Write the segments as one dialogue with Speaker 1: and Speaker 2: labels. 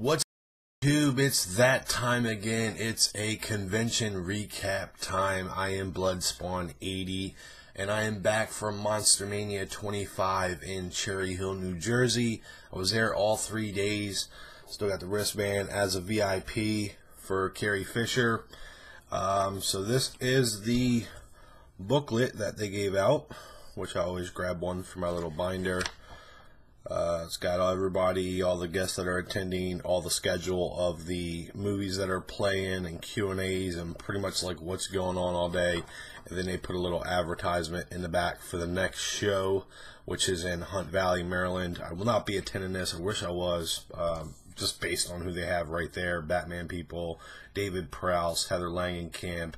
Speaker 1: What's YouTube? It's that time again. It's a convention recap time. I am Bloodspawn 80, and I am back from Monster Mania 25 in Cherry Hill, New Jersey. I was there all three days. Still got the wristband as a VIP for Carrie Fisher. Um, so this is the booklet that they gave out, which I always grab one for my little binder. Uh, it's got everybody, all the guests that are attending, all the schedule of the movies that are playing, and Q and A's, and pretty much like what's going on all day. And then they put a little advertisement in the back for the next show, which is in Hunt Valley, Maryland. I will not be attending this. I wish I was, um, just based on who they have right there: Batman people, David Prowse, Heather Langenkamp.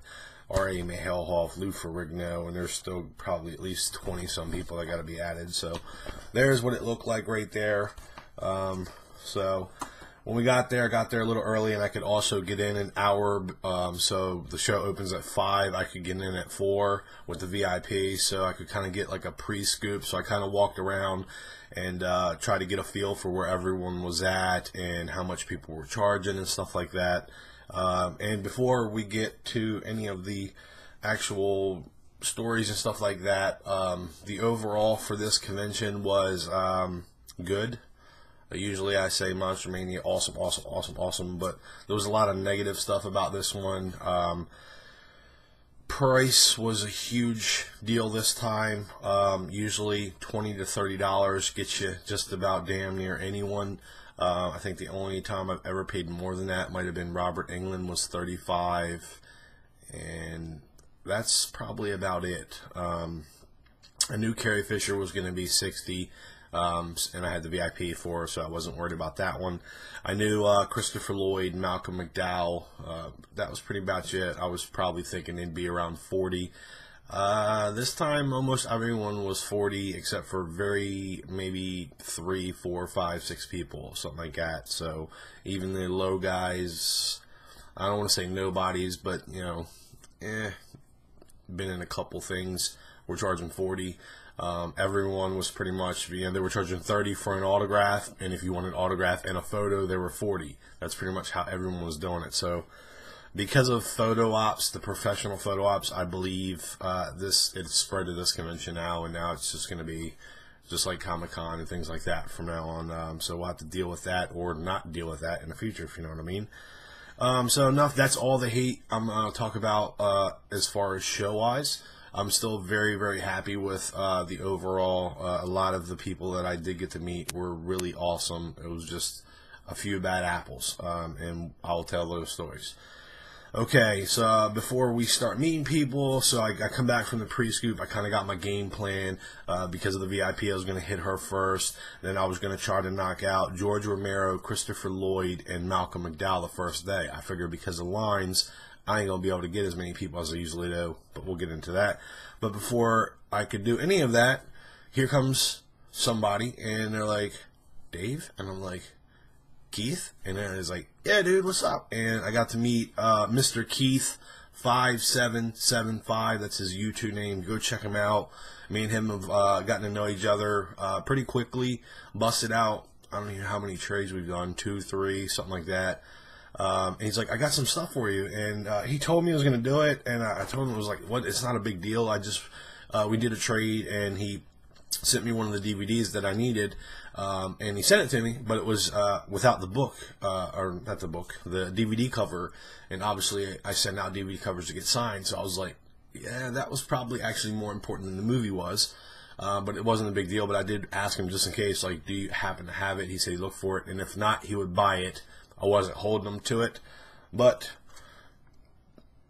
Speaker 1: R.A. Mihailoff, Lou Ferrigno, and there's still probably at least 20 some people that got to be added. So there's what it looked like right there. Um, so when we got there, I got there a little early, and I could also get in an hour. Um, so the show opens at five. I could get in at four with the VIP, so I could kind of get like a pre-scoop. So I kind of walked around and uh, try to get a feel for where everyone was at and how much people were charging and stuff like that. Um, and before we get to any of the actual stories and stuff like that, um, the overall for this convention was um, good. Uh, usually I say Monster Mania, awesome, awesome, awesome, awesome, but there was a lot of negative stuff about this one. Um, price was a huge deal this time. Um, usually twenty to thirty dollars gets you just about damn near anyone. Uh, I think the only time I've ever paid more than that might have been Robert Englund was 35, and that's probably about it. Um, I knew Carrie Fisher was going to be 60, um, and I had the VIP for her, so I wasn't worried about that one. I knew uh, Christopher Lloyd, Malcolm McDowell. Uh, that was pretty much it. I was probably thinking they'd be around 40. Uh, this time, almost everyone was 40, except for very maybe three, four, five, six people, something like that. So even the low guys, I don't want to say nobodies, but you know, eh, been in a couple things. We're charging 40. Um, everyone was pretty much, you know, they were charging 30 for an autograph, and if you want an autograph and a photo, they were 40. That's pretty much how everyone was doing it. So because of photo ops, the professional photo ops, I believe uh, this it's spread to this convention now, and now it's just going to be just like Comic Con and things like that from now on. Um, so we'll have to deal with that or not deal with that in the future, if you know what I mean. Um, so enough. That's all the hate I'm going to talk about uh, as far as show wise. I'm still very, very happy with uh, the overall. Uh, a lot of the people that I did get to meet were really awesome. It was just a few bad apples, um, and I'll tell those stories. Okay, so uh, before we start meeting people, so I, I come back from the pre-scoop. I kind of got my game plan uh, because of the VIP. I was going to hit her first, then I was going to try to knock out George Romero, Christopher Lloyd, and Malcolm McDowell the first day. I figured because of lines, I ain't gonna be able to get as many people as I usually do. But we'll get into that. But before I could do any of that, here comes somebody, and they're like, "Dave," and I'm like Keith, and then it's like, yeah, dude, what's up? And I got to meet uh, Mr. Keith five seven seven five. That's his YouTube name. Go check him out. Me and him have uh, gotten to know each other uh, pretty quickly. Busted out. I don't even know how many trades we've done, two, three, something like that. Um, and he's like, I got some stuff for you, and uh, he told me he was going to do it, and I, I told him it was like, what? It's not a big deal. I just uh, we did a trade, and he sent me one of the DVDs that I needed, um, and he sent it to me, but it was uh, without the book, uh, or not the book, the DVD cover. And obviously, I send out DVD covers to get signed, so I was like, yeah, that was probably actually more important than the movie was. Uh, but it wasn't a big deal. But I did ask him just in case, like, do you happen to have it? He said he looked for it, and if not, he would buy it. I wasn't holding him to it, but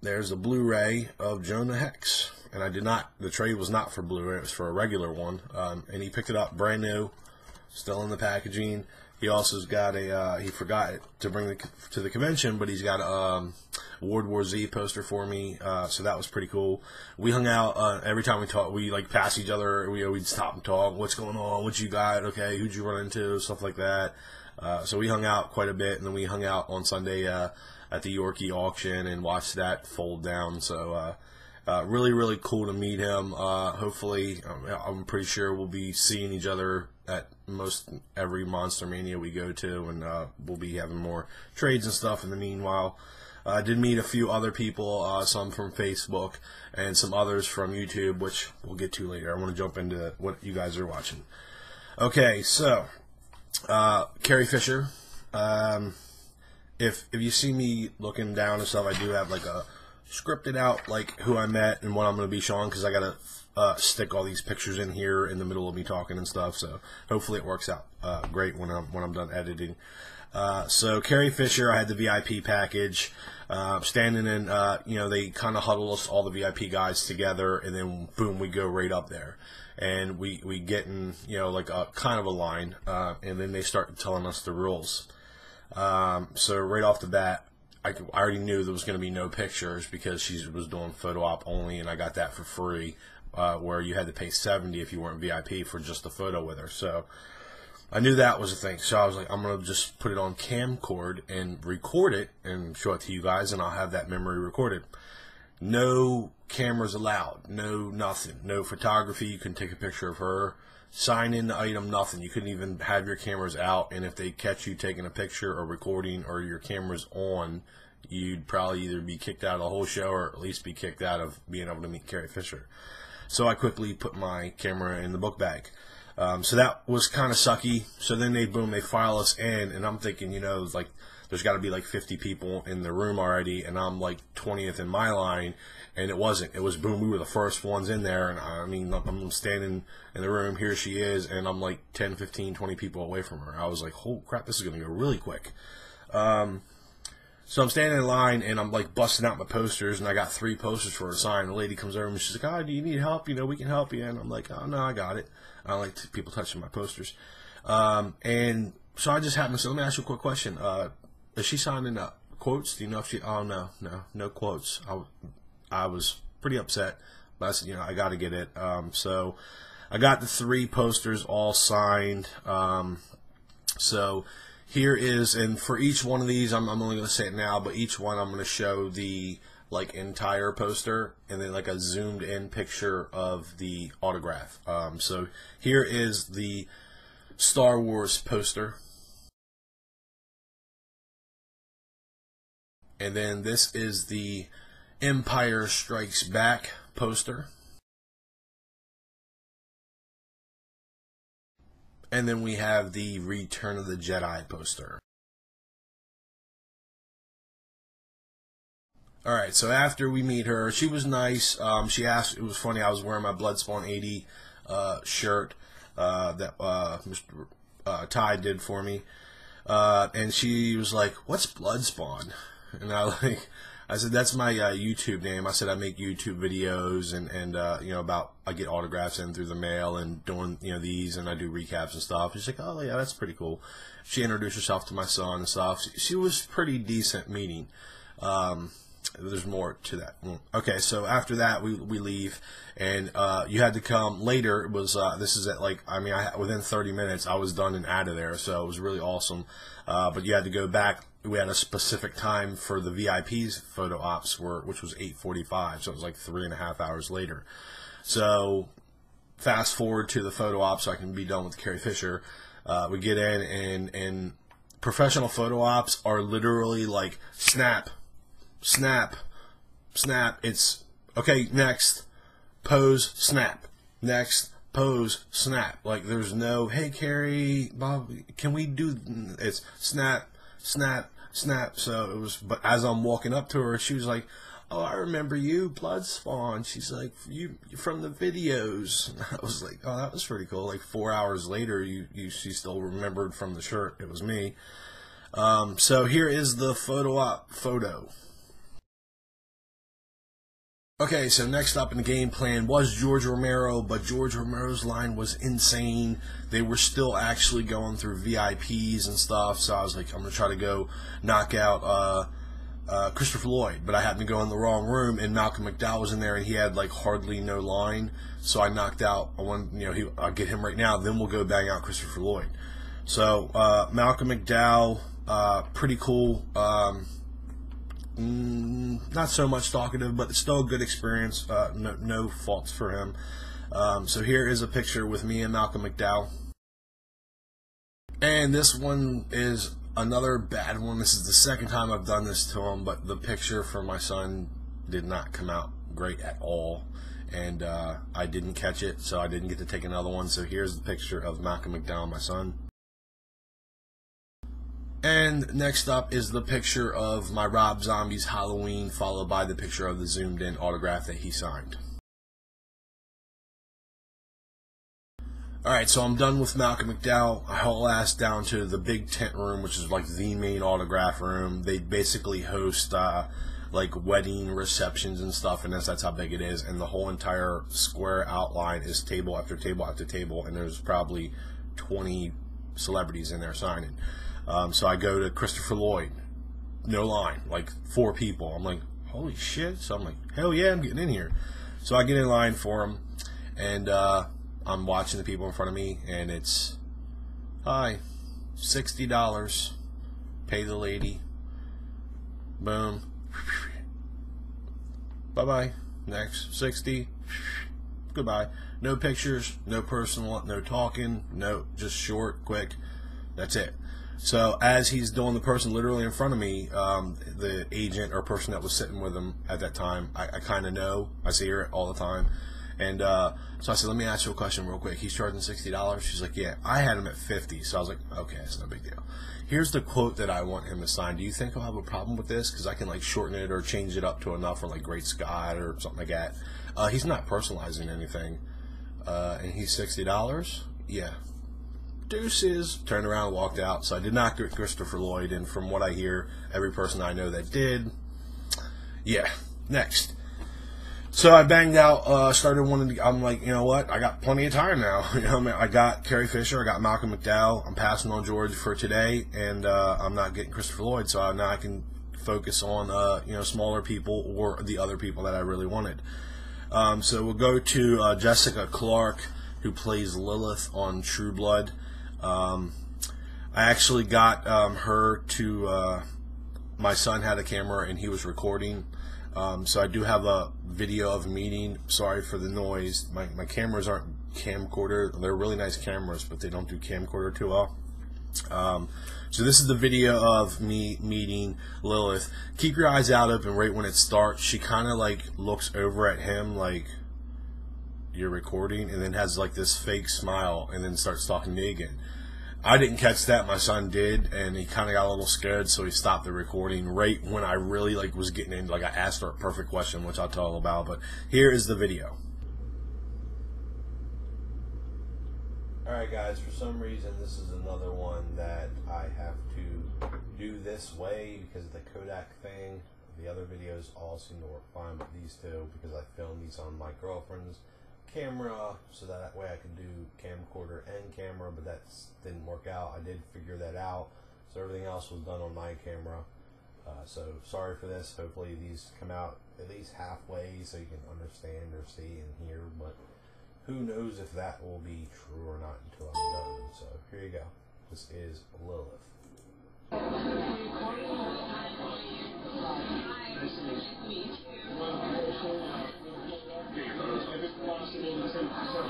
Speaker 1: there's a Blu-ray of Jonah Hex, and I did not. The trade was not for Blu-ray; it was for a regular one, um, and he picked it up brand new still in the packaging. He also's got a uh, he forgot to bring the, to the convention, but he's got a um, World War Z poster for me, uh, so that was pretty cool. We hung out uh, every time we talk. We like pass each other. We we'd stop and talk. What's going on? What you got? Okay, who'd you run into? Stuff like that. Uh, so we hung out quite a bit, and then we hung out on Sunday uh, at the Yorkie auction and watched that fold down. So uh, really, really cool to meet him. Hopefully, I'm pretty sure we'll be seeing each other at most every Monster Mania we go to, and uh, we'll be having more trades and stuff in the meanwhile. Uh, I did meet a few other people, uh, some from Facebook and some others from YouTube, which we'll get to later. I want to jump into what you guys are watching. Okay, so uh, Carrie Fisher. Um, if if you see me looking down and stuff, I do have like a scripted out like who I met and what I'm going to be showing because I got to uh, stick all these pictures in here in the middle of me talking and stuff. So hopefully it works out uh, great when I'm when I'm done editing. Uh, so Carrie Fisher, I had the VIP package. Uh, standing in, uh, you know, they kind of huddle us all the VIP guys together, and then boom, we go right up there, and we we get in, you know, like a kind of a line, uh, and then they start telling us the rules. Um, so right off the bat, I, I already knew there was going to be no pictures because she was doing photo op only, and I got that for free. Uh, where you had to pay 70 if you weren't VIP for just the photo with her. So I knew that was a thing. So I was like, I'm going to just put it on camcord and record it and show it to you guys, and I'll have that memory recorded. No cameras allowed. No nothing. No photography. You can take a picture of her sign in the item, nothing. You couldn't even have your cameras out, and if they catch you taking a picture or recording or your camera's on, you'd probably either be kicked out of the whole show or at least be kicked out of being able to meet Carrie Fisher. So I quickly put my camera in the book bag. Um, so that was kind of sucky. So then they boom, they file us in, and I'm thinking, you know, like there's got to be like 50 people in the room already, and I'm like 20th in my line, and it wasn't. It was boom. We were the first ones in there, and I mean, I'm standing in the room. Here she is, and I'm like 10, 15, 20 people away from her. I was like, "Oh crap, this is gonna go really quick." Um, so I'm standing in line, and I'm like busting out my posters, and I got three posters for her sign. The lady comes over, and she's like, "Oh, do you need help? You know, we can help you." And I'm like, "Oh no, I got it. I don't like people touching my posters." Um, and so I just happened to say, "Let me ask you a quick question. Uh, is she signing up quotes? Do you know if she? Oh no, no, no quotes. I, I was pretty upset, but I said, you know, I got to get it. Um, so I got the three posters all signed. Um, so here is, and for each one of these, I'm, I'm only going to say it now, but each one I'm going to show the like entire poster and then like a zoomed in picture of the autograph. Um, so here is the Star Wars poster. And then this is the Empire Strikes Back poster. And then we have the Return of the Jedi poster. All right, so after we meet her, she was nice. Um, she asked, it was funny, I was wearing my Bloodspawn 80 uh, shirt uh, that uh, Mr. Uh, Ty did for me. Uh, and she was like, What's Bloodspawn? And I like, I said that's my uh, YouTube name. I said I make YouTube videos and and uh, you know about I get autographs in through the mail and doing you know these and I do recaps and stuff. She's like, oh yeah, that's pretty cool. She introduced herself to my son and stuff. She, she was pretty decent meeting. Um, there's more to that. Okay, so after that we we leave, and uh, you had to come later. It was uh, this is at like I mean I within 30 minutes I was done and out of there, so it was really awesome. Uh, but you had to go back we had a specific time for the VIPs photo ops, were, which was 8:45, so it was like three and a half hours later. So fast forward to the photo ops, so I can be done with Carrie Fisher. Uh, we get in, and and professional photo ops are literally like snap, snap, snap. It's okay. Next, pose, snap. Next, pose, snap. Like there's no, hey Carrie, Bob, can we do? It's snap, snap, snap. So it was, but as I'm walking up to her, she was like, "Oh, I remember you, Bloodspawn." She's like, "You from the videos." I was like, "Oh, that was pretty cool." Like four hours later, you, you she still remembered from the shirt it was me. Um, so here is the photo op photo. Okay, so next up in the game plan was George Romero, but George Romero's line was insane. They were still actually going through VIPs and stuff, so I was like, I'm gonna try to go knock out uh, uh, Christopher Lloyd, but I happened to go in the wrong room, and Malcolm McDowell was in there, and he had like hardly no line, so I knocked out. I want, you know, he, I'll get him right now. Then we'll go bang out Christopher Lloyd. So uh, Malcolm McDowell, uh, pretty cool. Um, mm, not so much talkative, but still a good experience. Uh, no, no faults for him. Um, so here is a picture with me and Malcolm McDowell. And this one is another bad one. This is the second time I've done this to him, but the picture for my son did not come out great at all. And uh, I didn't catch it, so I didn't get to take another one. So here's the picture of Malcolm McDowell, my son. And next up is the picture of my Rob Zombies Halloween, followed by the picture of the zoomed in autograph that he signed. Alright, so I'm done with Malcolm McDowell. I haul ass down to the big tent room, which is like the main autograph room. They basically host uh, like wedding receptions and stuff, and that's, that's how big it is. And the whole entire square outline is table after table after table, and there's probably 20 celebrities in there signing. Um, so I go to Christopher Lloyd, no line, like four people. I'm like, holy shit! So I'm like, hell yeah, I'm getting in here. So I get in line for him, and uh, I'm watching the people in front of me, and it's hi, sixty dollars, pay the lady. Boom. Bye bye. Next sixty. Goodbye. No pictures, no personal, no talking, no just short, quick. That's it. So as he's doing the person literally in front of me, um, the agent or person that was sitting with him at that time, I, I kind of know. I see her all the time. And uh, so I said, let me ask you a question real quick. He's charging $60. She's like, yeah, I had him at 50 So I was like, okay, it's no big deal. Here's the quote that I want him to sign. Do you think I'll have a problem with this? Because I can like shorten it or change it up to enough for like Great Scott or something like that. Uh, he's not personalizing anything. Uh, and he's $60? Yeah, deuces, turned around and walked out. So I did not get Christopher Lloyd, and from what I hear, every person I know that did, yeah, next. So I banged out, uh, started wanting to, I'm like, you know what, I got plenty of time now. You know, I, mean, I got Carrie Fisher, I got Malcolm McDowell, I'm passing on George for today, and uh, I'm not getting Christopher Lloyd, so now I can focus on, uh, you know, smaller people or the other people that I really wanted. Um, so we'll go to uh, Jessica Clark, who plays Lilith on True Blood. Um, I actually got um, her to. Uh, my son had a camera and he was recording. Um, so I do have a video of meeting. Sorry for the noise. My, my cameras aren't camcorder. They're really nice cameras, but they don't do camcorder too well. Um, so this is the video of me meeting Lilith. Keep your eyes out open right when it starts. She kind of like looks over at him like you're recording and then has like this fake smile and then starts talking to me again. I didn't catch that. My son did, and he kind of got a little scared, so he stopped the recording right when I really like was getting in. Like I asked her a perfect question, which I'll tell about. But here is the video. All right, guys. For some reason, this is another one that I have to do this way because of the codec thing. The other videos all seem to work fine, but these two because I filmed these on my girlfriend's camera so that way I can do camcorder and camera, but that didn't work out. I did figure that out. So everything else was done on my camera. Uh, so sorry for this. Hopefully these come out at least halfway so you can understand or see and hear, but who knows if that will be true or not until I'm done. So here you go. This is Lilith. Thank you.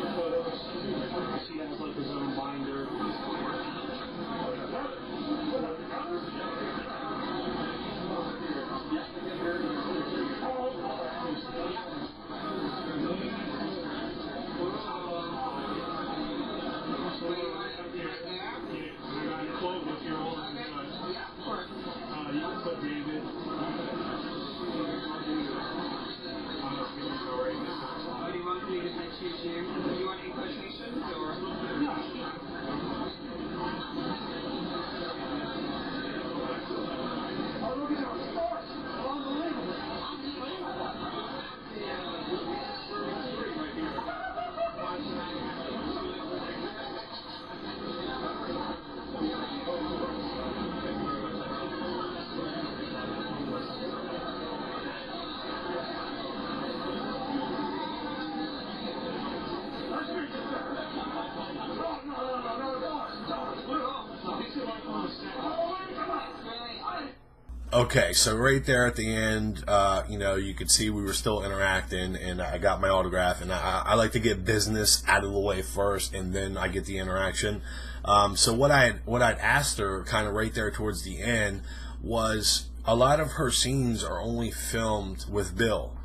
Speaker 1: Okay, so right there at the end, uh, you know, you could see we were still interacting, and I got my autograph. And I, I like to get business out of the way first, and then I get the interaction. Um, so what I what I'd asked her, kind of right there towards the end, was a lot of her scenes are only filmed with Bill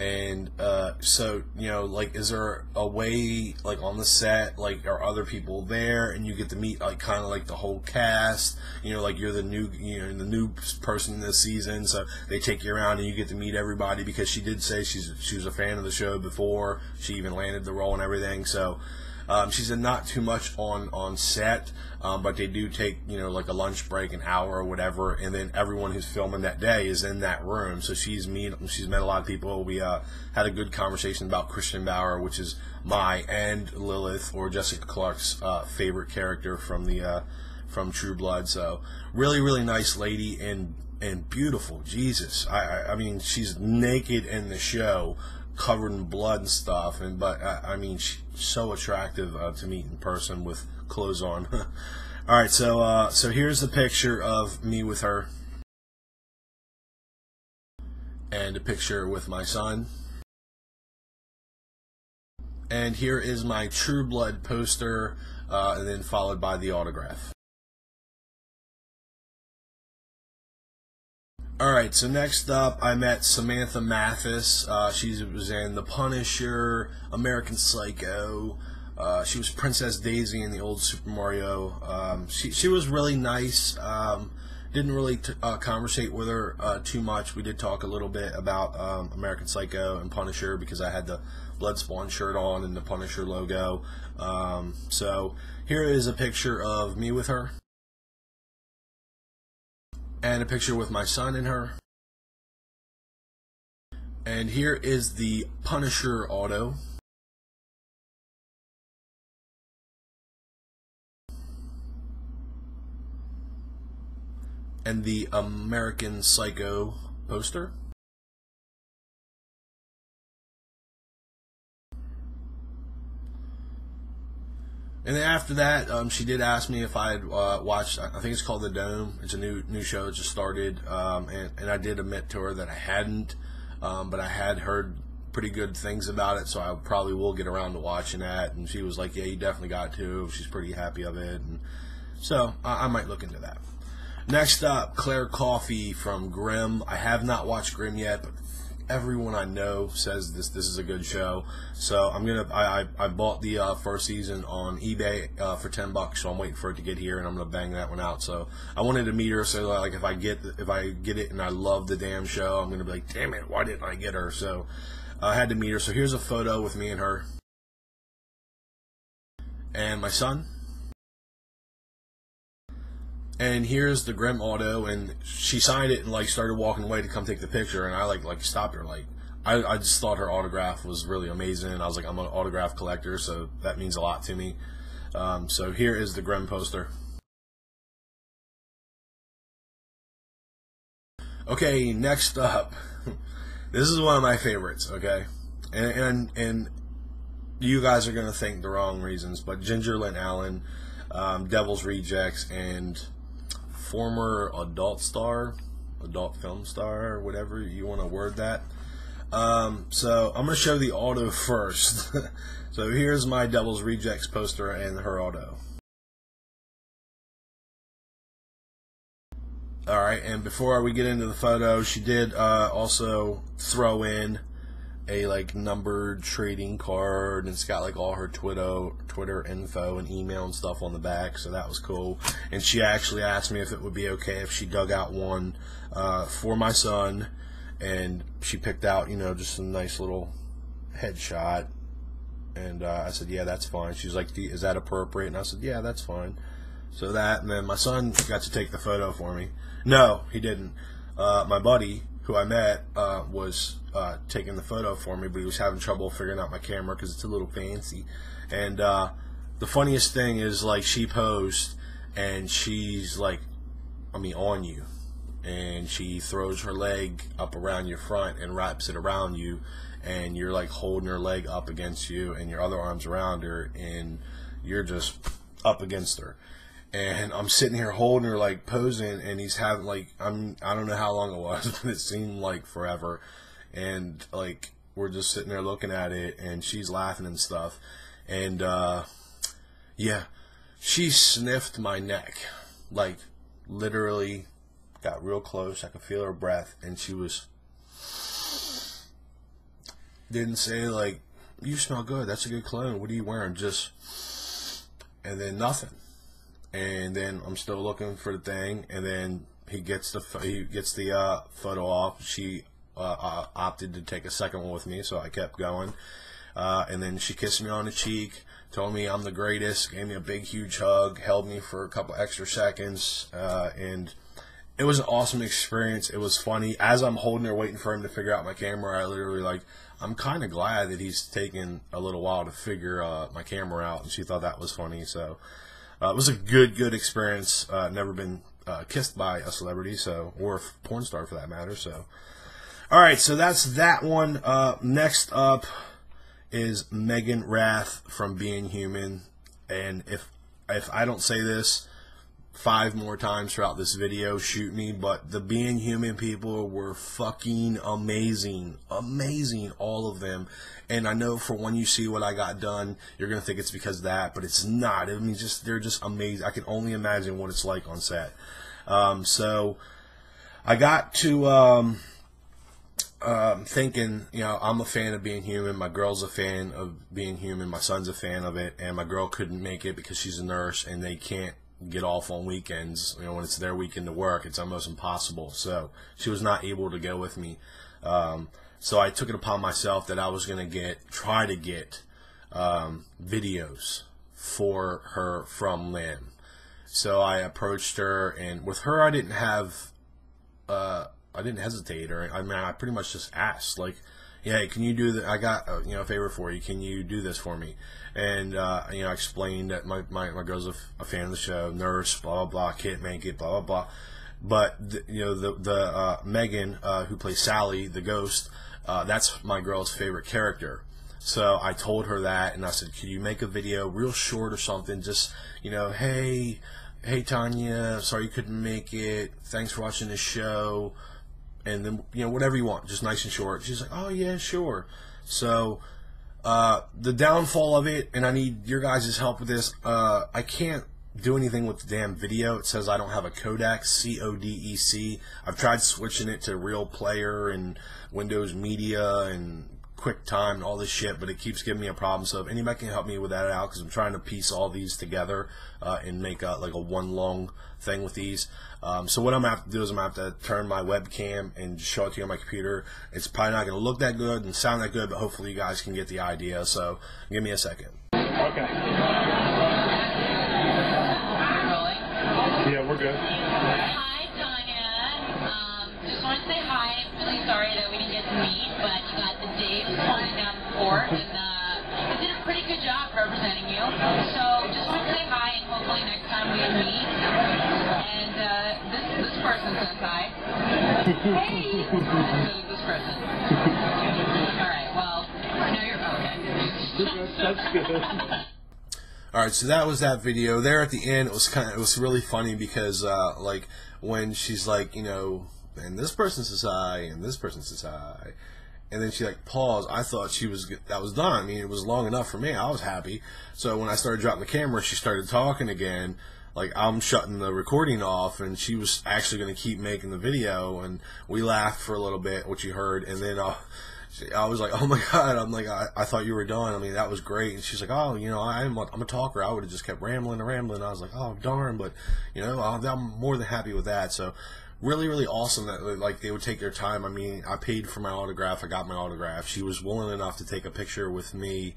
Speaker 1: and uh, so you know like is there a way like on the set like are other people there and you get to meet like kind of like the whole cast? You know like you're the new you know the new person this season so they take you around and you get to meet everybody because she did say she's she was a fan of the show before she even landed the role and everything. So um, she said not too much on on set, um, but they do take you know like a lunch break, an hour or whatever, and then everyone who's filming that day is in that room. So she's meet she's met a lot of people. We uh, had a good conversation about Kristin Bauer, which is my and Lilith or Jessica Clark's uh, favorite character from the uh, from True Blood. So really really nice lady and and beautiful. Jesus, I, I, I mean she's naked in the show covered in blood and stuff. And but I, I mean, she's so attractive uh, to meet in person with clothes on. All right, so uh, so here's the picture of me with her, and a picture with my son. And here is my True Blood poster, uh, and then followed by the autograph. All right, so next up, I met Samantha Mathis. Uh, she was in The Punisher, American Psycho. Uh, she was Princess Daisy in the old Super Mario. Um, she she was really nice. Um, didn't really t- uh, conversate with her uh, too much. We did talk a little bit about um, American Psycho and Punisher because I had the Bloodspawn shirt on and the Punisher logo. Um, so here is a picture of me with her and a picture with my son in her. And here is the Punisher auto. And the American Psycho poster. And then after that, um, she did ask me if I had uh, watched. I think it's called The Dome. It's a new new show that just started, um, and, and I did admit to her that I hadn't, um, but I had heard pretty good things about it, so I probably will get around to watching that. And she was like, "Yeah, you definitely got to." She's pretty happy of it, and so I, I might look into that. Next up, Claire Coffee from Grimm. I have not watched Grimm yet, but everyone I know says this this is a good show. So I'm gonna I I, I bought the uh, first season on eBay uh, for ten bucks, so I'm waiting for it to get here, and I'm gonna bang that one out. So I wanted to meet her, so like if I get if I get it and I love the damn show, I'm gonna be like, damn it, why didn't I get her? So I had to meet her. So here's a photo with me and her, and my son and here's the Grimm auto, and she signed it and like started walking away to come take the picture, and I like like stopped her like. I, I just thought her autograph was really amazing. I was like, I'm an autograph collector, so that means a lot to me. Um, so here is the Grimm poster. Okay, next up, this is one of my favorites. Okay, and and, and you guys are gonna think the wrong reasons, but Ginger Lynn Allen, um, Devil's Rejects, and former adult star, adult film star, whatever you want to word that. Um, so I'm going to show the auto first. so here's my Devil's Rejects poster and her auto. Alright, and before we get into the photo, she did uh, also throw in a like numbered trading card and it's got like all her Twitter Twitter info and email and stuff on the back, so that was cool. And she actually asked me if it would be okay if she dug out one uh, for my son, and she picked out you know just a nice little headshot. And uh, I said, yeah, that's fine. She's like, is that appropriate? And I said, yeah, that's fine. So that, and then my son got to take the photo for me. No, he didn't. Uh, my buddy who I met uh, was uh, taking the photo for me, but he was having trouble figuring out my camera because it's a little fancy. And uh, the funniest thing is, like, she posed and she's like, I mean, on you. And she throws her leg up around your front and wraps it around you, and you're like holding her leg up against you, and your other arms around her, and you're just up against her. And I'm sitting here holding her like posing, and he's having like I'm I don't know how long it was, but it seemed like forever, and like we're just sitting there looking at it, and she's laughing and stuff, and uh, yeah, she sniffed my neck, like literally got real close. I could feel her breath, and she was didn't say like you smell good. That's a good cologne. What are you wearing? Just and then nothing and then I'm still looking for the thing, and then he gets the he gets the uh, photo off. She uh, uh, opted to take a second one with me, so I kept going. Uh, and then she kissed me on the cheek, told me I'm the greatest, gave me a big huge hug, held me for a couple extra seconds, uh, and it was an awesome experience. It was funny. As I'm holding her, waiting for him to figure out my camera, I literally like I'm kind of glad that he's taken a little while to figure uh, my camera out, and she thought that was funny. So. Uh, it was a good, good experience. Uh, never been uh, kissed by a celebrity, so or a porn star for that matter. So, all right, so that's that one. Uh, next up is Meaghan Rath from Being Human, and if if I don't say this, five more times throughout this video, shoot me. But the being human people were fucking amazing. Amazing, all of them. And I know for when you see what I got done, you're going to think it's because of that, but it's not. I mean, just they're just amazing. I can only imagine what it's like on set. Um, so I got to um, um, thinking, you know, I'm a fan of being human. My girl's a fan of being human. My son's a fan of it. And my girl couldn't make it because she's a nurse and they can't get off on weekends. You know, when it's their weekend to work, it's almost impossible. So she was not able to go with me. Um, so I took it upon myself that I was going to get, try to get um, videos for her from Lim. So I approached her, and with her, I didn't have, uh, I didn't hesitate, or I mean, I pretty much just asked, like, yeah, can you do that? I got uh, you know a favor for you. Can you do this for me? And uh, you know, I explained that my, my, my girl's a, a, fan of the show, nurse, blah blah blah, can't make it, blah blah blah. But the, you know, the the uh, Meaghan uh, who plays Sally, the ghost, uh, that's my girl's favorite character. So I told her that, and I said, "Can you make a video, real short or something? Just you know, hey." Hey Tanya, sorry you couldn't make it. Thanks for watching the show and then you know whatever you want, just nice and short. She's like, oh yeah, sure. So uh, the downfall of it, and I need your guys' help with this. Uh, I can't do anything with the damn video. It says I don't have a codec, C O D E C. I've tried switching it to Real Player and Windows Media and QuickTime and all this shit, but it keeps giving me a problem. So if anybody can help me with that out, because I'm trying to piece all these together uh, and make a, like a one long thing with these. Um, so what I'm gonna have to do is I'm gonna have to turn my webcam and show it to you on my computer. It's probably not gonna look that good and sound that good, but hopefully you guys can get the idea. So give me a second.
Speaker 2: Okay. Yeah, we're good.
Speaker 3: Hi, Tanya. Um, just wanted to say hi. I'm really sorry that we didn't get to meet, but you got the down the court, and uh, you did a pretty good job representing you. So just wanted to say hi, and hopefully next time we meet. And uh, this this person says hi. Hey. So does this person. All right. Well, now you're okay.
Speaker 2: That's good.
Speaker 1: All right, so that was that video. There at the end, it was kind of it was really funny because uh, like when she's like, you know, and this person says hi, and this person says hi, and then she like paused. I thought she was that was done. I mean, it was long enough for me. I was happy. So when I started dropping the camera, she started talking again. Like I'm shutting the recording off, and she was actually going to keep making the video, and we laughed for a little bit, which you heard, and then. Uh, I was like, oh my god! I'm like, I, I thought you were done. I mean, that was great. And she's like, oh, you know, I'm a, I'm a talker. I would have just kept rambling and rambling. I was like, oh darn, but you know, I'm more than happy with that. So, really, really awesome that like they would take their time. I mean, I paid for my autograph. I got my autograph. She was willing enough to take a picture with me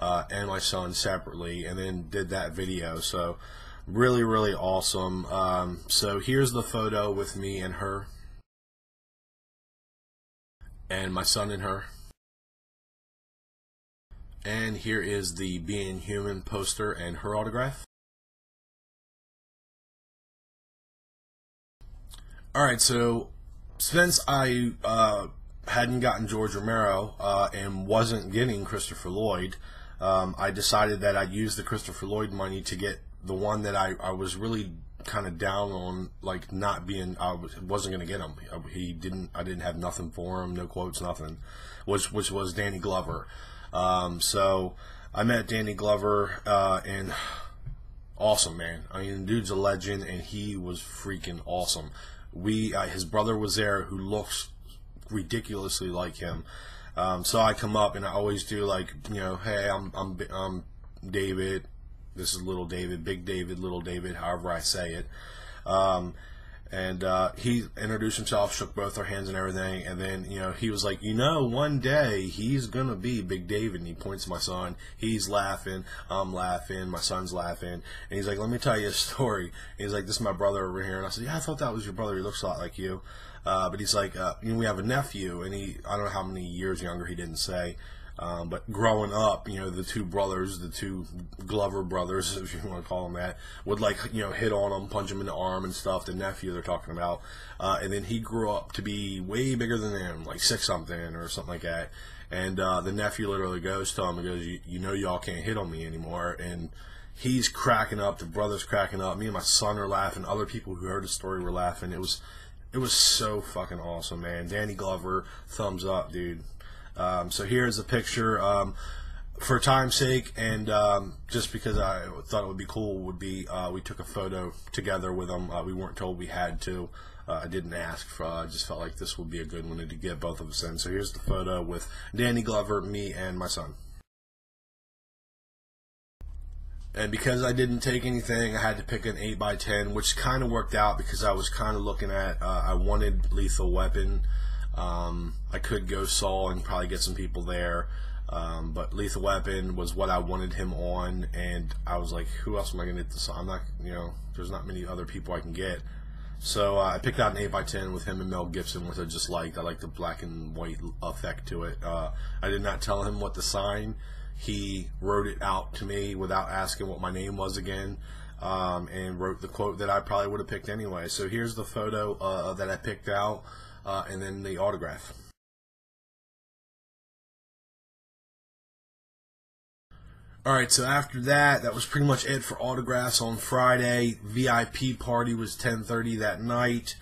Speaker 1: uh, and my son separately, and then did that video. So, really, really awesome. Um, so here's the photo with me and her and my son and her. And here is the Being Human poster and her autograph. Alright, so since I uh, hadn't gotten George Romero uh, and wasn't getting Christopher Lloyd, um, I decided that I'd use the Christopher Lloyd money to get the one that I, I was really kind of down on, like not being, I was, wasn't going to get him. He didn't, I didn't have nothing for him, no quotes, nothing, which, which was Danny Glover. Um, so I met Danny Glover, uh, and awesome, man. I mean, dude's a legend, and he was freaking awesome. We, uh, his brother was there who looks ridiculously like him. Um, so I come up and I always do like, you know, hey, I'm, I'm, I'm David. This is little David, big David, little David, however I say it. Um, and uh, he introduced himself, shook both our hands and everything, and then you know he was like, you know, one day he's gonna be Big David. And he points to my son. He's laughing, I'm laughing, my son's laughing, and he's like, let me tell you a story. And he's like, this is my brother over here, and I said, yeah, I thought that was your brother. He looks a lot like you. Uh, but he's like, uh, you know, we have a nephew, and he, I don't know how many years younger. He didn't say. Um, but growing up, you know, the two brothers, the two Glover brothers, if you want to call them that, would like, you know, hit on him, punch him in the arm and stuff. The nephew they're talking about, uh, and then he grew up to be way bigger than them, like six something or something like that. And uh, the nephew literally goes to him and goes, you, "You know, y'all can't hit on me anymore." And he's cracking up. The brother's cracking up. Me and my son are laughing. Other people who heard the story were laughing. It was, it was so fucking awesome, man. Danny Glover, thumbs up, dude. Um, so here's a picture. Um, for time's sake, and um, just because I thought it would be cool, would be uh, we took a photo together with them. Uh, we weren't told we had to. Uh, I didn't ask for. I just felt like this would be a good one to get both of us in. So here's the photo with Danny Glover, me, and my son. And because I didn't take anything, I had to pick an 8x10, which kind of worked out because I was kind of looking at, uh, I wanted Lethal Weapon. Um, I could go Saw and probably get some people there. Um, but Lethal Weapon was what I wanted him on, and I was like, who else am I going to get this on? I'm not, you know, there's not many other people I can get. So uh, I picked out an 8x10 with him and Mel Gibson, which I just liked. I like the black and white effect to it. Uh, I did not tell him what to sign. He wrote it out to me without asking what my name was again. Um, and wrote the quote that I probably would have picked anyway. So here's the photo uh, that I picked out uh, and then the autograph. All right, so after that, that was pretty much it for autographs on Friday. VIP party was 10:30 that night.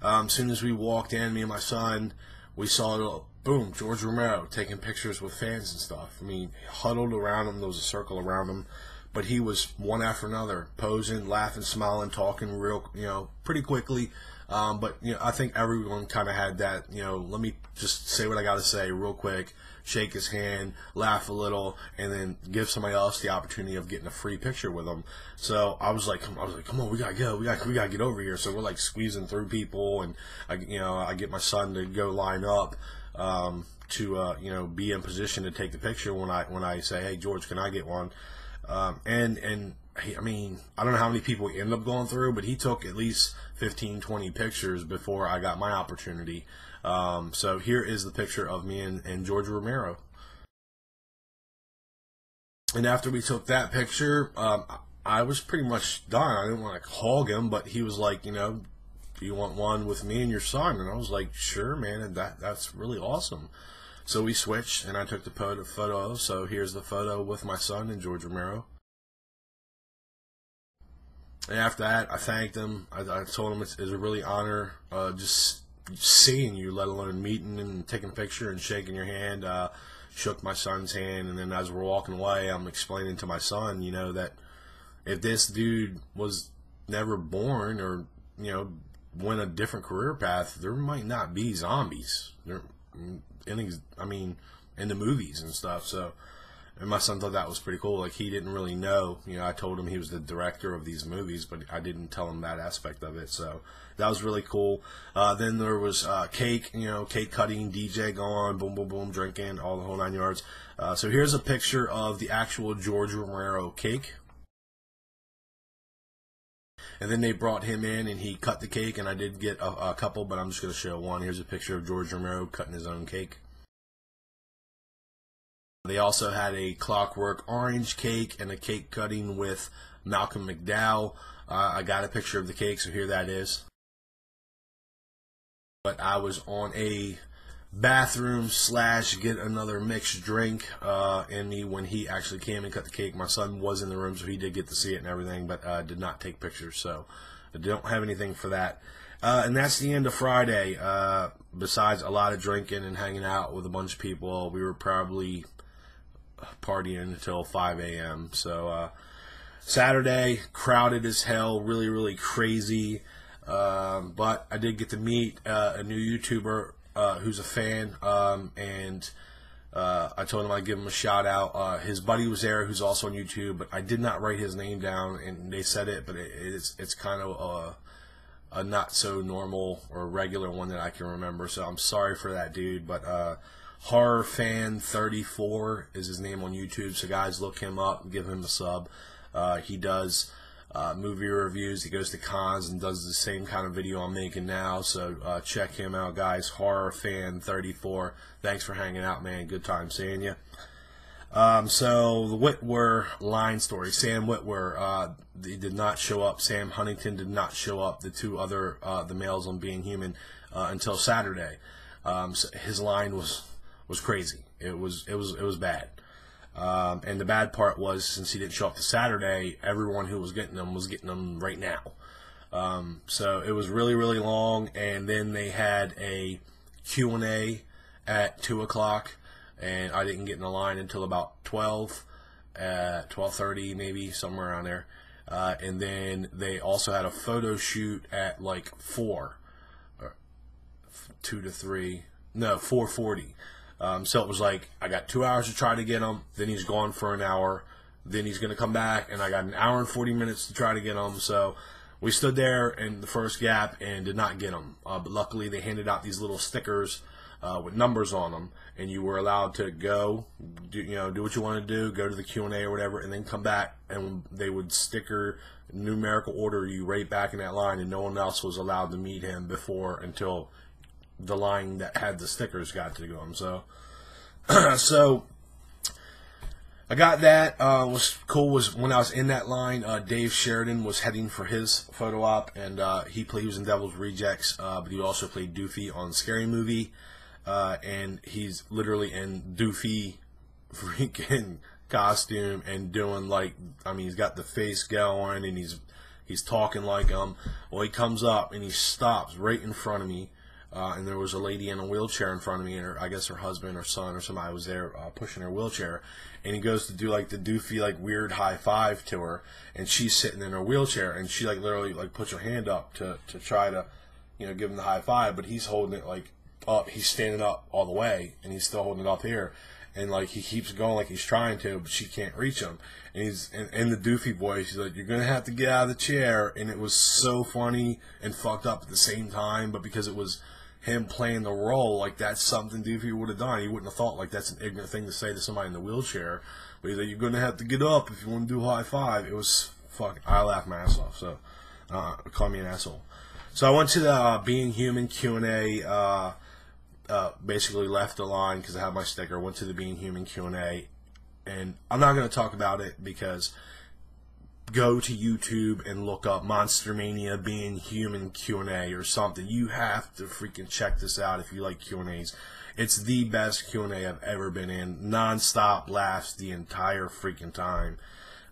Speaker 1: Um, as soon as we walked in, me and my son, we saw boom George Romero taking pictures with fans and stuff. I mean, huddled around him. There was a circle around him, but he was one after another, posing, laughing, smiling, talking real, you know, pretty quickly. Um, but you know, I think everyone kind of had that. You know, let me just say what I got to say real quick. Shake his hand, laugh a little, and then give somebody else the opportunity of getting a free picture with him. So I was like, I was like, come on, we gotta go, we got, we gotta get over here. So we're like squeezing through people, and I, you know, I get my son to go line up. Um, to uh, you know be in position to take the picture when I when I say hey George can I get one um, and and I mean, I don't know how many people he ended up going through, but he took at least 15, 20 pictures before I got my opportunity. Um, so here is the picture of me and, and George Romero. And after we took that picture, um, I was pretty much done. I didn't want to hog him, but he was like, you know, do you want one with me and your son? And I was like, sure, man. And that that's really awesome. So we switched, and I took the photo. So here's the photo with my son and George Romero. And after that, I thanked him. I, I told him it's, it's, a really honor uh, just seeing you, let alone meeting and taking a picture and shaking your hand. Uh, shook my son's hand, and then as we're walking away, I'm explaining to my son, you know, that if this dude was never born or you know went a different career path, there might not be zombies. There, I mean, in the movies and stuff. So and my son thought that was pretty cool. Like he didn't really know. You know, I told him he was the director of these movies, but I didn't tell him that aspect of it. So that was really cool. Uh, then there was uh, cake. You know, cake cutting, DJ going, boom, boom, boom, drinking, all the whole nine yards. Uh, so here's a picture of the actual George Romero cake. And then they brought him in and he cut the cake, and I did get a, a couple, but I'm just going to show one. Here's a picture of George Romero cutting his own cake. They also had a clockwork orange cake and a cake cutting with Malcolm McDowell. Uh, I got a picture of the cake, so here that is. But I was on a bathroom slash get another mixed drink uh, in me when he actually came and cut the cake. My son was in the room, so he did get to see it and everything, but uh, did not take pictures. So I don't have anything for that. Uh, and that's the end of Friday. Uh, besides a lot of drinking and hanging out with a bunch of people, we were probably partying until 5 a.m. So uh, Saturday, crowded as hell, really, really crazy. Um, but I did get to meet uh, a new YouTuber uh, who's a fan, um, and uh, I told him I'd give him a shout out. Uh, his buddy was there, who's also on YouTube, but I did not write his name down, and they said it, but it, it's it's kind of a, a not so normal or regular one that I can remember. So I'm sorry for that, dude. But uh, horror fan 34 is his name on YouTube. So guys, look him up give him a sub. Uh, he does uh, movie reviews. He goes to cons and does the same kind of video I'm making now. So uh, check him out, guys. Horror fan 34. Thanks for hanging out, man. Good time seeing you. Um, so the Witwer line story. Sam Witwer uh, did not show up. Sam Huntington did not show up. The two other uh, the males on Being Human uh, until Saturday. Um, so his line was was crazy. It was it was it was bad. Um, and the bad part was since he didn't show up to Saturday, everyone who was getting them was getting them right now. Um, so it was really really long, and then they had a Q and A at two o'clock, and I didn't get in the line until about twelve, at twelve thirty maybe somewhere around there. Uh, and then they also had a photo shoot at like four, two to three, no four forty. Um, so it was like I got two hours to try to get him. Then he's gone for an hour. Then he's going to come back, and I got an hour and forty minutes to try to get him. So we stood there in the first gap and did not get him. Uh, but luckily, they handed out these little stickers uh, with numbers on them, and you were allowed to go, do, you know, do what you want to do, go to the Q and A or whatever, and then come back, and they would sticker numerical order you right back in that line, and no one else was allowed to meet him before until the line that had the stickers got to go him. So, so I got that. Uh, was cool. Was when I was in that line, uh, Dave Sheridan was heading for his photo op, and uh, he played. He was in Devil's Rejects, uh, but he also played Doofy on Scary Movie, uh, and he's literally in Doofy freaking costume and doing like I mean he's got the face going and he's he's talking like um well he comes up and he stops right in front of me uh, and there was a lady in a wheelchair in front of me, and her, I guess her husband or son or somebody was there uh, pushing her wheelchair. And he goes to do like the doofy, like weird high five to her, and she's sitting in her wheelchair, and she like literally like puts her hand up to to try to, you know, give him the high five, but he's holding it like up. He's standing up all the way, and he's still holding it up here, and like he keeps going like he's trying to, but she can't reach him. And he's in, the doofy voice. He's like, "You're gonna have to get out of the chair," and it was so funny and fucked up at the same time, but because it was him playing the role, like that's something Doofy would have done. He wouldn't have thought like that's an ignorant thing to say to somebody in the wheelchair. But he's like, "You're gonna have to get up if you want to do high five. It was fuck. I laughed my ass off. So, uh, call me an asshole. So I went to the uh, Being Human Q and A. Uh, uh, basically left the line because I had my sticker. Went to the Being Human Q and A, and I'm not to talk about it because go to YouTube and look up Monster Mania being human Q&A or something. You have to freaking check this out if you like Q&As. It's the best Q&A I've ever been in. Non-stop laughs the entire freaking time.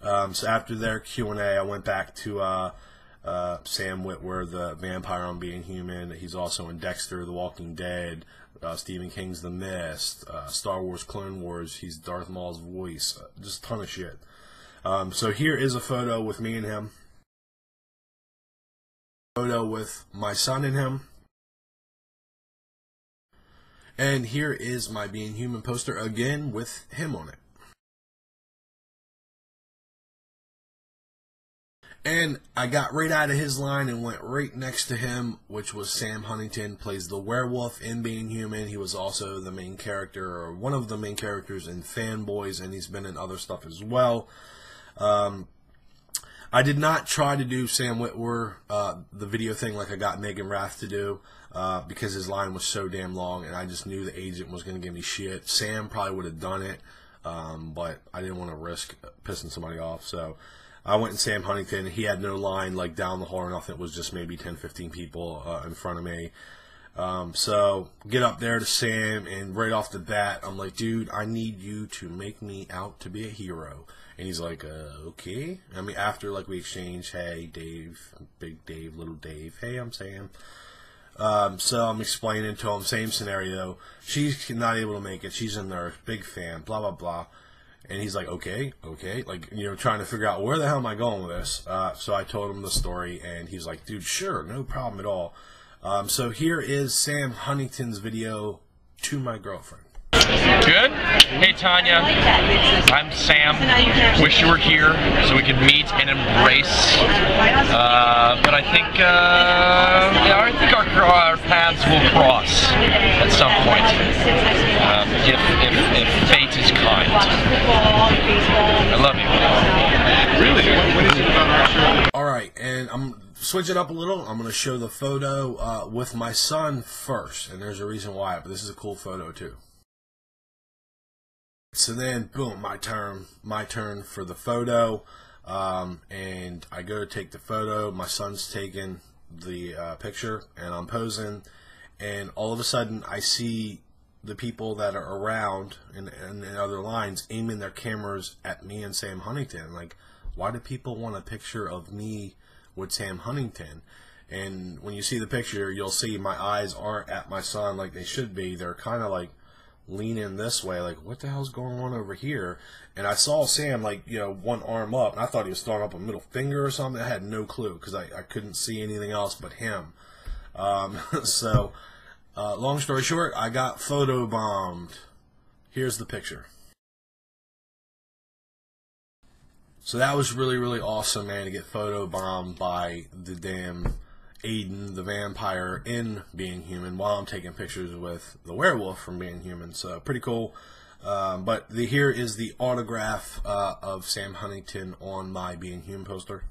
Speaker 1: Um, so after their Q&A, I went back to uh, uh, Sam Witwer, the vampire on Being Human. He's also in Dexter, The Walking Dead, uh, Stephen King's The Mist, uh, Star Wars Clone Wars. He's Darth Maul's voice. Just a ton of shit. Um, so here is a photo with me and him. Photo with my son and him. And here is my Being Human poster again with him on it. And I got right out of his line and went right next to him, which was Sam Huntington, plays the werewolf in Being Human. He was also the main character, or one of the main characters in Fanboys, and he's been in other stuff as well. Um, I did not try to do Sam Witwer, uh, the video thing like I got Meaghan Rath to do, uh, because his line was so damn long, and I just knew the agent was going to give me shit. Sam probably would have done it, um, but I didn't want to risk pissing somebody off, so I went and Sam Huntington. He had no line like down the hall or nothing. It was just maybe 10, 15 people uh, in front of me. Um, so get up there to Sam, and right off the bat, I'm like, dude, I need you to make me out to be a hero. And he's like, uh, okay. I mean, after like we exchange, hey, Dave, big Dave, little Dave, hey, I'm Sam. Um, so I'm explaining to him, same scenario. She's not able to make it. She's in there, big fan, blah blah blah. And he's like, okay, okay, like you know, trying to figure out where the hell am I going with this. Uh, so I told him the story, and he's like, dude, sure, no problem at all. Um, so here is Sam Huntington's video to my girlfriend.
Speaker 2: Good? Hey Tanya, I'm Sam. Wish you were here so we could meet and embrace. Uh, but I think, uh, yeah, I think our, our paths will cross at some point. Um, if, if, if fate is kind. I love you. Really?
Speaker 1: All right, and I'm switch it up a little. I'm going to show the photo uh, with my son first, and there's a reason why. But this is a cool photo too. So then, boom, my turn, my turn for the photo, um, and I go to take the photo. My son's taking the uh, picture, and I'm posing, and all of a sudden, I see the people that are around in, in, in other lines aiming their cameras at me and Sam Huntington. Like, why do people want a picture of me with Sam Huntington? And when you see the picture, you'll see my eyes aren't at my son like they should be. They're kind of like leaning this way, like, what the hell's going on over here? And I saw Sam, like, you know, one arm up, and I thought he was throwing up a middle finger or something. I had no clue because I, I couldn't see anything else but him. Um, so, uh, long story short, I got photo bombed. Here's the picture. So that was really, really awesome, man, to get photo bombed by the damn Aidan, the vampire, in Being Human while I'm taking pictures with the werewolf from Being Human. So pretty cool. Um, but the, here is the autograph uh, of Sam Huntington on my Being Human poster.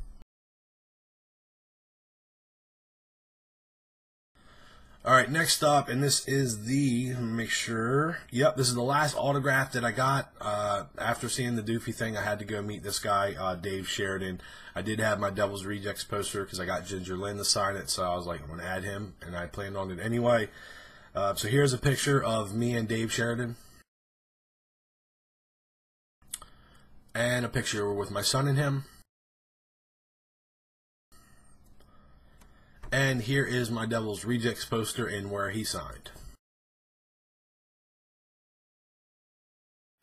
Speaker 1: All right, next up, and this is the make sure. Yep, this is the last autograph that I got uh, after seeing the Doofy thing. I had to go meet this guy, uh, Dave Sheridan. I did have my Devil's Rejects poster because I got Ginger Lynn to sign it, so I was like, I'm gonna add him, and I planned on it anyway. Uh, so here's a picture of me and Dave Sheridan, and a picture with my son and him. And here is my Devil's Rejects poster and where he signed.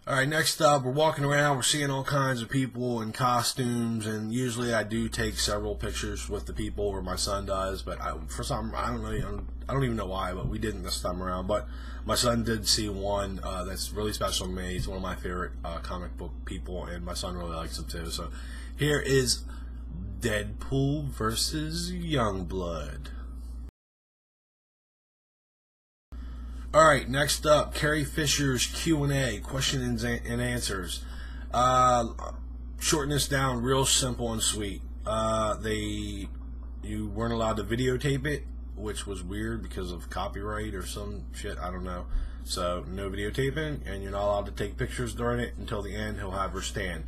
Speaker 1: Alright, next up, we're walking around, we're seeing all kinds of people in costumes, and usually I do take several pictures with the people, or my son does, but I, for some, I don't know, I don't even know why, but we didn't this time around. But my son did see one uh, that's really special to me. He's one of my favorite uh, comic book people, and my son really likes him too. So here is Deadpool versus Youngblood. All right, next up, Carrie Fisher's Q and A, questions and answers. Uh, shorten this down, real simple and sweet. Uh, they, you weren't allowed to videotape it, which was weird because of copyright or some shit. I don't know. So no videotaping, and you're not allowed to take pictures during it until the end. He'll have her stand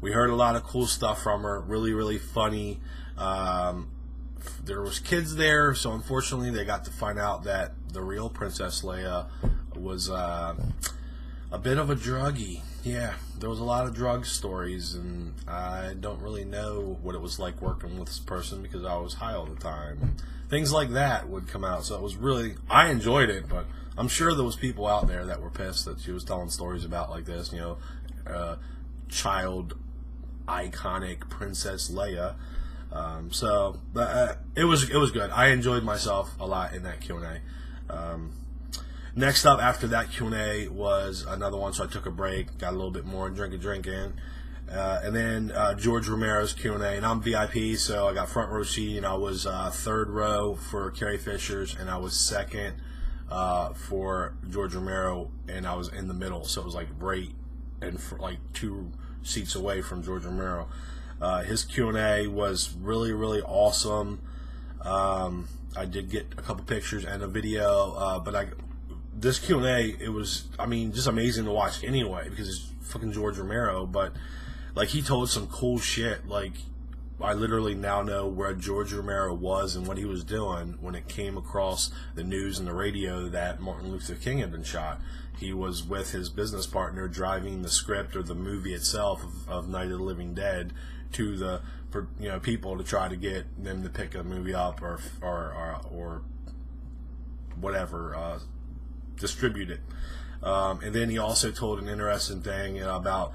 Speaker 1: we heard a lot of cool stuff from her. Really, really funny. Um, there was kids there, so unfortunately, they got to find out that the real Princess Leia was uh, a bit of a druggie. Yeah, there was a lot of drug stories, and I don't really know what it was like working with this person because I was high all the time. Things like that would come out, so it was really I enjoyed it, but I'm sure there was people out there that were pissed that she was telling stories about like this. You know, uh, child iconic Princess Leia. Um, so uh, it was it was good. I enjoyed myself a lot in that Q and A. Um, next up after that Q and A was another one, so I took a break, got a little bit more drink a drink in. Uh, and then uh, George Romero's Q and A, and I'm VIP, so I got front row seat, and I was uh, third row for Carrie Fisher's, and I was second uh, for George Romero, and I was in the middle, so it was like right and for like two seats away from George Romero. Uh, his Q&A was really, really awesome. Um, I did get a couple pictures and a video, uh, but I this Q&A, it was, I mean, just amazing to watch anyway, because it's fucking George Romero, but, like, he told some cool shit, like, I literally now know where George Romero was and what he was doing when it came across the news and the radio that Martin Luther King had been shot. He was with his business partner driving the script or the movie itself of, of Night of the Living Dead to the you know people to try to get them to pick a movie up or or or, or whatever uh, distribute it. Um, and then he also told an interesting thing about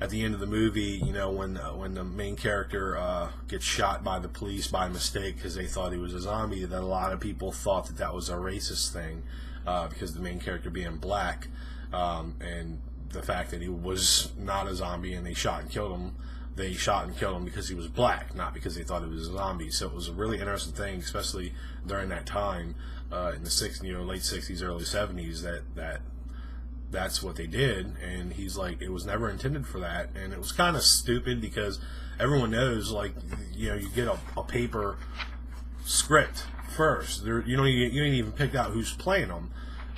Speaker 1: at the end of the movie, you know, when uh, when the main character uh, gets shot by the police by mistake because they thought he was a zombie, that a lot of people thought that that was a racist thing uh, because the main character being black, um, and the fact that he was not a zombie and they shot and killed him. They shot and killed him because he was black, not because they thought he was a zombie. So it was a really interesting thing, especially during that time uh, in the 60s, you know, late 60s, early 70s, that that that's what they did and he's like it was never intended for that and it was kind of stupid because everyone knows like you know you get a, a paper script first. There you know you, you ain't even picked out who's playing them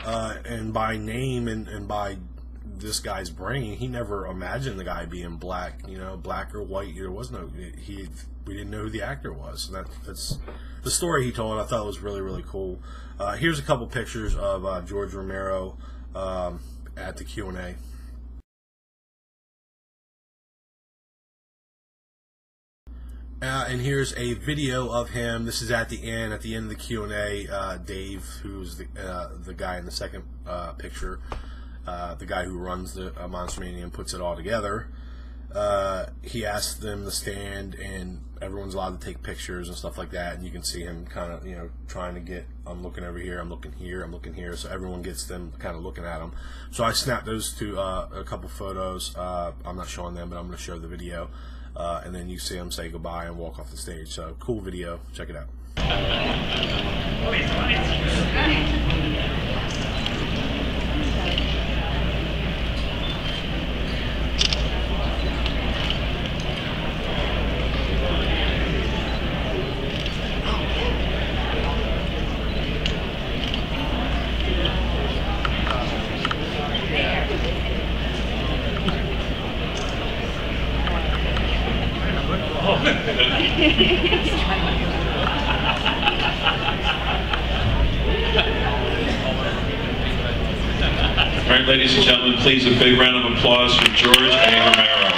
Speaker 1: uh, and by name and, and by this guy's brain he never imagined the guy being black you know black or white. There was no he we didn't know who the actor was. That that's the story he told i thought was really really cool. Uh, here's a couple pictures of uh, george romero um, at the Q&A. Uh, and here's a video of him. This is at the end, at the end of the Q and A. Uh, Dave, who's the uh, the guy in the second uh, picture, uh, the guy who runs the uh, Monster Mania and puts it all together, he asked them to stand and everyone's allowed to take pictures and stuff like that and you can see him kind of you know trying to get i'm looking over here i'm looking here i'm looking here so everyone gets them kind of looking at him so i snapped those two a couple photos i'm not showing them but i'm going to show the video uh, and then you see him say goodbye and walk off the stage. So cool video. Check it out
Speaker 4: ladies and gentlemen, please a big round of applause for George A. Romero.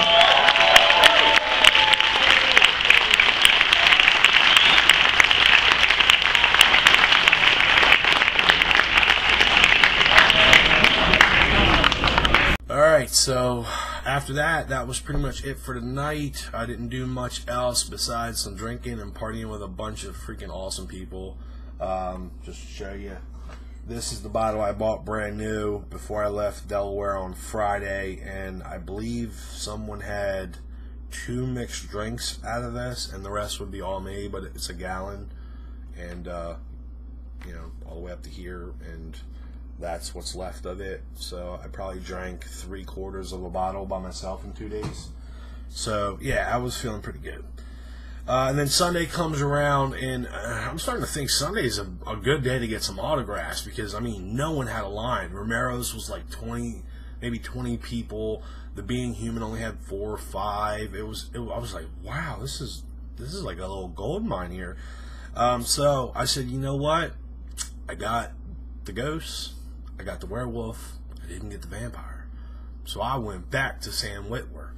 Speaker 1: All right, so after that, that was pretty much it for tonight. I didn't do much else besides some drinking and partying with a bunch of freaking awesome people. Um, just to show you, this is the bottle I bought brand new before I left Delaware on Friday, and I believe someone had two mixed drinks out of this, and the rest would be all me, but it's a gallon, and uh, you know, all the way up to here, and that's what's left of it. So I probably drank three quarters of a bottle by myself in two days. So yeah, I was feeling pretty good. Uh, and then Sunday comes around, and uh, I'm starting to think Sunday is a, a good day to get some autographs because I mean, no one had a line. Romero's was like 20, maybe 20 people. The Being Human only had four or five. It was, it, I was like, wow, this is this is like a little gold mine here. Um, so I said, you know what? I got the ghosts. I got the werewolf. I didn't get the vampire. So I went back to Sam Witwer.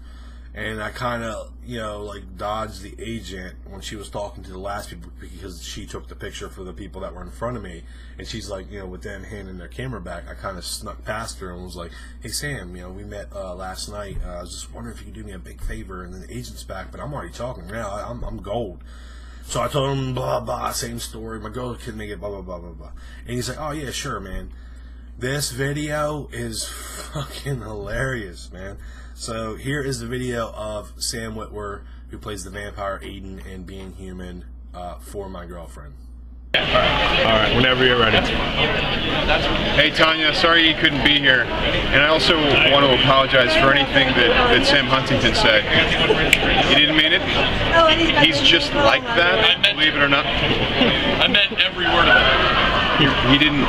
Speaker 1: And I kind of, you know, like dodged the agent when she was talking to the last people because she took the picture for the people that were in front of me. And she's like, you know, with them handing their camera back, I kind of snuck past her and was like, hey, Sam, you know, we met uh, last night. Uh, I was just wondering if you could do me a big favor. And then the agent's back, but I'm already talking now. I, I'm, I'm gold. So I told him, blah, blah, same story. My girl couldn't make it, blah, blah, blah, blah, blah. And he's like, oh, yeah, sure, man. This video is fucking hilarious, man. So here is the video of Sam Witwer, who plays the vampire Aidan in Being Human, uh, for my girlfriend.
Speaker 5: All right, whenever you're ready. Hey Tanya, sorry you couldn't be here, and I also want to apologize for anything that, that Sam Huntington said. He didn't mean it. He's just like that, believe it or not.
Speaker 2: I meant every word of it.
Speaker 5: He, he didn't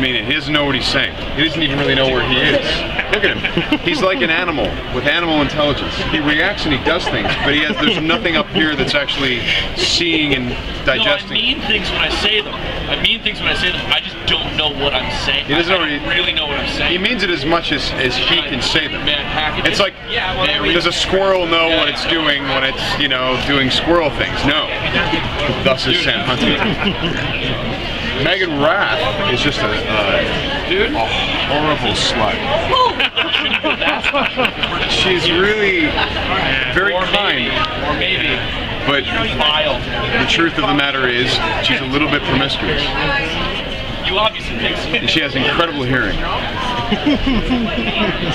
Speaker 5: mean it. He doesn't know what he's saying. He doesn't even really know where he is. Look at him. He's like an animal with animal intelligence. He reacts and he does things, but he has there's nothing up here that's actually seeing and digesting.
Speaker 2: No, I mean things when I say them. I mean things when I say them. I just don't know what I'm saying.
Speaker 5: He doesn't
Speaker 2: I,
Speaker 5: know what
Speaker 2: don't really know what I'm saying.
Speaker 5: He means it as much as, as he can say them.
Speaker 2: Man.
Speaker 5: It's like,
Speaker 2: yeah, well,
Speaker 5: does a squirrel know what it's doing when it's, you know, doing squirrel things? No. Thus is Sam Huntington. Meaghan Rath is just a,
Speaker 2: Dude.
Speaker 5: a horrible slut. She's really very
Speaker 2: or
Speaker 5: kind,
Speaker 2: Maybe, or maybe.
Speaker 5: but the truth of the matter is she's a little bit promiscuous.
Speaker 2: You obviously think so.
Speaker 5: She has incredible hearing.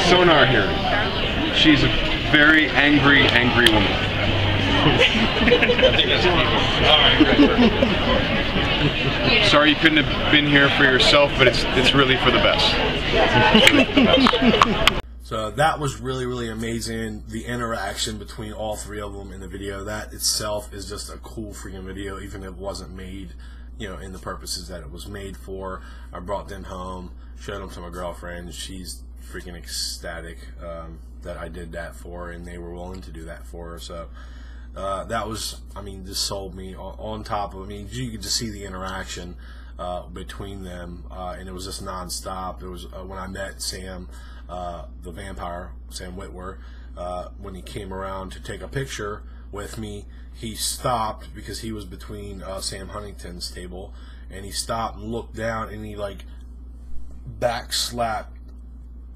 Speaker 5: Sonar hearing. She's a very angry, angry woman. Sorry you couldn't have been here for yourself, but it's it's really for the best.
Speaker 1: So that was really, really amazing. The interaction between all three of them in the video, that itself is just a cool freaking video, even if it wasn't made, you know, in the purposes that it was made for. I brought them home, showed them to my girlfriend. She's freaking ecstatic um, that I did that for and they were willing to do that for her. So uh, that was, I mean, just sold me on, on top of. I mean, you could just see the interaction uh, between them, uh, and it was just nonstop. It was uh, when I met Sam, uh, the vampire, Sam Witwer, uh, when he came around to take a picture with me. He stopped because he was between Sam Huntington's table, and he stopped and looked down, and he like back slapped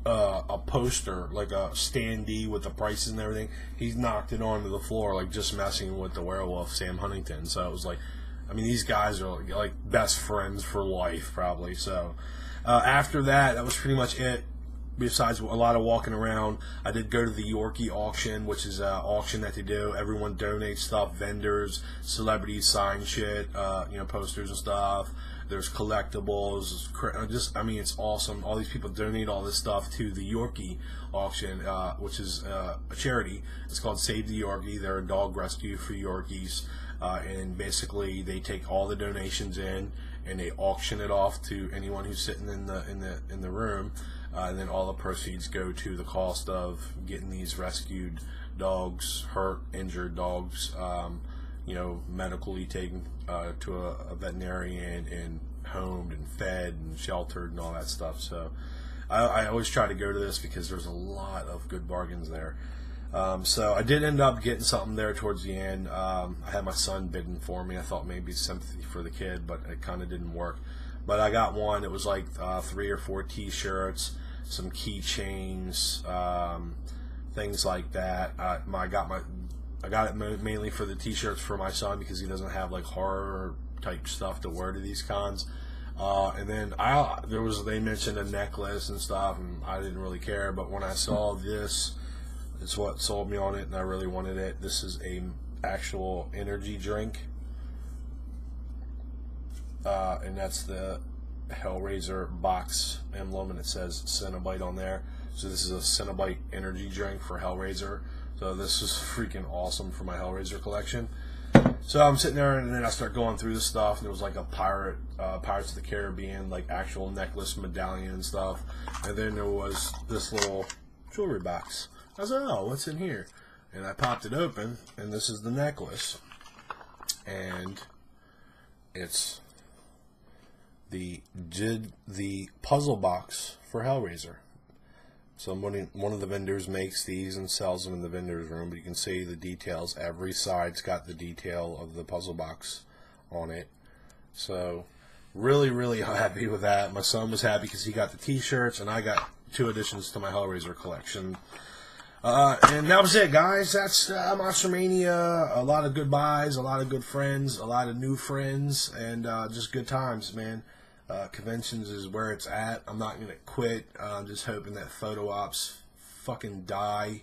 Speaker 1: uh, a poster, like a standee with the prices and everything. He knocked it onto the floor, like just messing with the werewolf, Sam Huntington. So it was like, I mean, these guys are like, like best friends for life, probably. So uh, after that, that was pretty much it. Besides a lot of walking around, I did go to the Yorkie auction, which is an auction that they do. Everyone donates stuff, vendors, celebrities sign shit, uh, you know, posters and stuff. There's collectibles. Just, I mean, it's awesome. All these people donate all this stuff to the Yorkie auction, uh, which is uh, a charity. It's called Save the Yorkie. They're a dog rescue for Yorkies, uh, and basically they take all the donations in and they auction it off to anyone who's sitting in the in the in the room, uh, and then all the proceeds go to the cost of getting these rescued dogs, hurt, injured dogs. Um, you know, medically taken uh, to a, a veterinarian and homed and fed and sheltered and all that stuff. So I, I always try to go to this because there's a lot of good bargains there. Um, so I did end up getting something there towards the end. Um, I had my son bidding for me. I thought maybe sympathy for the kid, but it kind of didn't work. But I got one. It was like uh, three or four T-shirts, some keychains, um, things like that. My, I got my I got it ma- mainly for the T-shirts for my son because he doesn't have like horror type stuff to wear to these cons. Uh, and then I there was they mentioned a necklace and stuff, and I didn't really care. But when I saw this, it's what sold me on it, and I really wanted it. This is a actual energy drink, uh, and that's the Hellraiser box emblem, and it says Cenobite on there. So this is a Cenobite energy drink for Hellraiser. So this is freaking awesome for my Hellraiser collection. So I'm sitting there, and then I start going through the stuff. There was like a pirate, uh, Pirates of the Caribbean, like actual necklace, medallion, stuff. And then there was this little jewelry box. I was like, oh, what's in here? And I popped it open, and this is the necklace. And it's the did the puzzle box for Hellraiser. Somebody, one of the vendors makes these and sells them in the vendor's room, but you can see the details. Every side's got the detail of the puzzle box on it. So, really, really happy with that. My son was happy because he got the T-shirts, and I got two additions to my Hellraiser collection. Uh, and that was it, guys. That's uh, Monster Mania. A lot of good buys, a lot of good friends, a lot of new friends, and uh, just good times, man. Uh, conventions is where it's at. I'm not gonna quit. Uh, I'm just hoping that photo ops fucking die,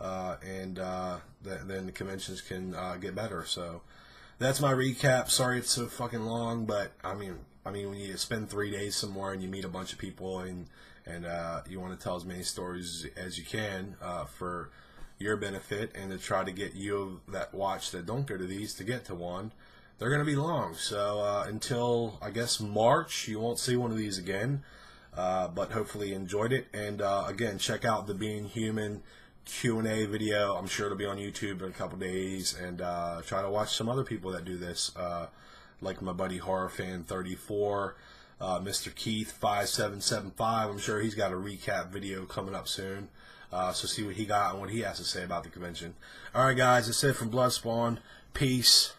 Speaker 1: uh, and uh, th- then the conventions can uh, get better. So that's my recap. Sorry it's so fucking long, but I mean, I mean, when you spend three days somewhere and you meet a bunch of people and and uh, you want to tell as many stories as you can for your benefit and to try to get you that watch that don't go to these to get to one, they're going to be long. So uh, until I guess March, you won't see one of these again. Uh, but hopefully you enjoyed it. And uh, again, check out the Being Human Q&A video. I'm sure it'll be on YouTube in a couple days. And uh, try to watch some other people that do this, uh, like my buddy Horror Fan 34, uh, Mr. Keith 5775. I'm sure he's got a recap video coming up soon. So see what he got and what he has to say about the convention. All right, guys, that's it from Bloodspawn. Peace.